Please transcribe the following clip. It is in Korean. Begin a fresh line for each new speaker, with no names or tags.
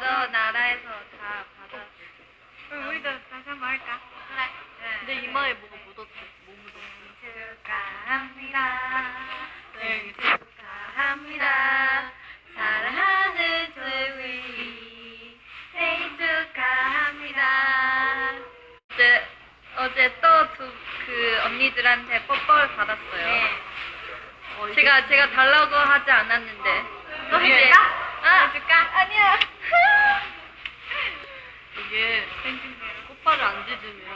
여러 나라에서 다 받아. 그럼 우리도
다시 한번 할까? 그래. 네. 내 이마에 뭐가 묻었어. 뭐 묻었어? 네. 네, 축하합니다.
축하합니다. 그 언니들한테 뽀뽀를 받았어요.
네.
제가 제가 달라고 하지 않았는데. 또
해줄까?
아,
해줄까?
아니야. 이게 생중계를 꽃발을 안 짖으면.